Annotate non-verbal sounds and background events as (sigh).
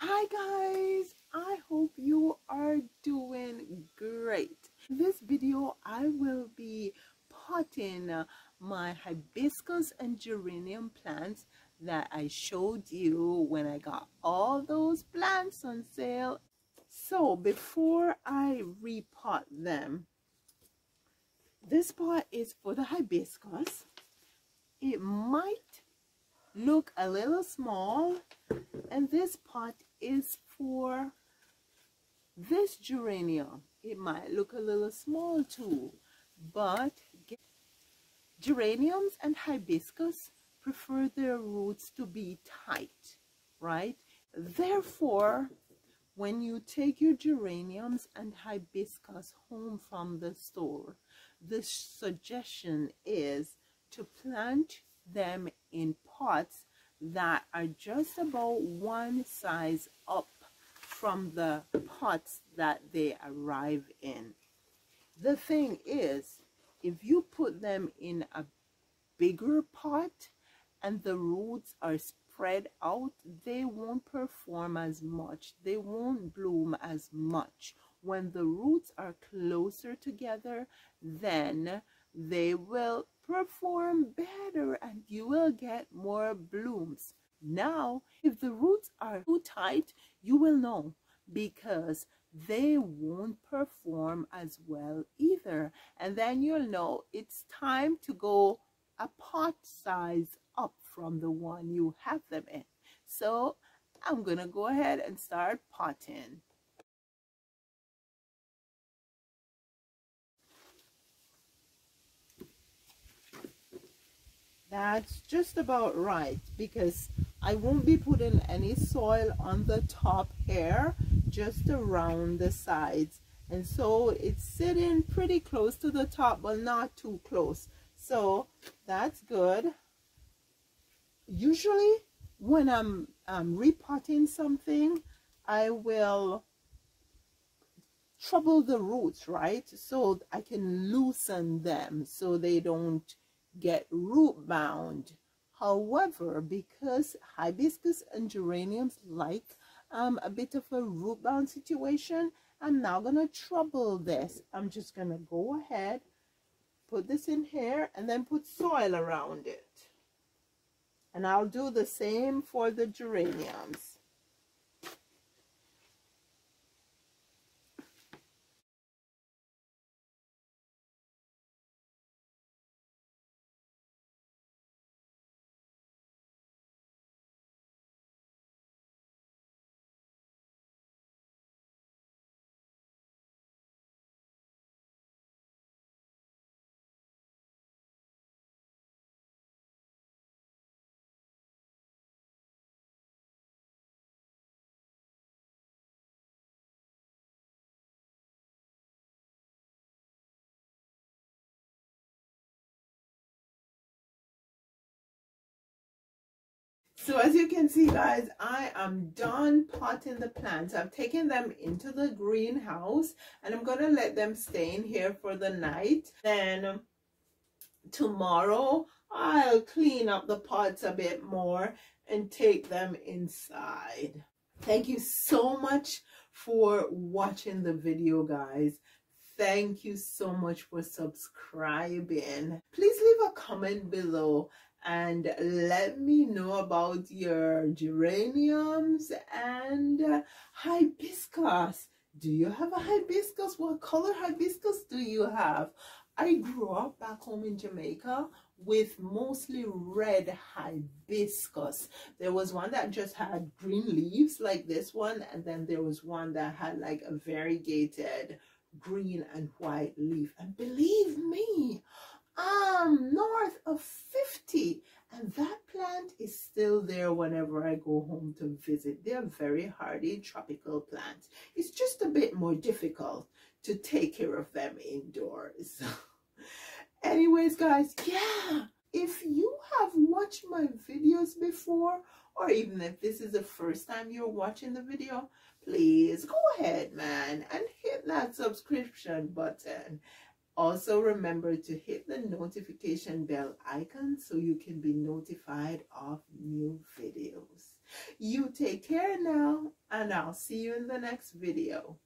Hi guys, I hope you are doing great. In this video, I will be potting my hibiscus and geranium plants that I showed you when I got all those plants on sale. So before I repot them, this pot is for the hibiscus. It might look a little small and this pot is for this geranium. It might look a little small too, but geraniums and hibiscus prefer their roots to be tight, right? Therefore, when you take your geraniums and hibiscus home from the store, the suggestion is to plant them in pots that are just about one size up from the pots that they arrive in. The thing is, if you put them in a bigger pot and the roots are spread out, they won't perform as much. They won't bloom as much. When the roots are closer together, then they will perform better and you will get more blooms. Now, if the roots are too tight, you will know because they won't perform as well either. And then you'll know it's time to go a pot size up from the one you have them in. So I'm going to go ahead and start potting. That's just about right because I won't be putting any soil on the top here, just around the sides. And so it's sitting pretty close to the top, but not too close. So that's good. Usually when I'm um, repotting something, I will trouble the roots, right? So I can loosen them so they don't get root bound. However, because hibiscus and geraniums like um, a bit of a root bound situation, I'm now going to trouble this. I'm just going to go ahead, put this in here, and then put soil around it. And I'll do the same for the geraniums. So as you can see guys, I am done potting the plants. I've taken them into the greenhouse and I'm going to let them stay in here for the night. Then tomorrow I'll clean up the pots a bit more and take them inside. Thank you so much for watching the video guys. Thank you so much for subscribing. Please leave a comment below and let me know about your geraniums and hibiscus. Do you have a hibiscus? What color hibiscus do you have? I grew up back home in Jamaica with mostly red hibiscus. There was one that just had green leaves like this one and then there was one that had like a variegated green and white leaf. And believe me, I'm north of 50 and that plant is still there whenever I go home to visit. They're very hardy tropical plants. It's just a bit more difficult to take care of them indoors. (laughs) Anyways, guys, yeah, if you have watched my videos before, or even if this is the first time you're watching the video, please go ahead, man, and hit that subscription button also remember to hit the notification bell icon so you can be notified of new videos. You take care now and I'll see you in the next video.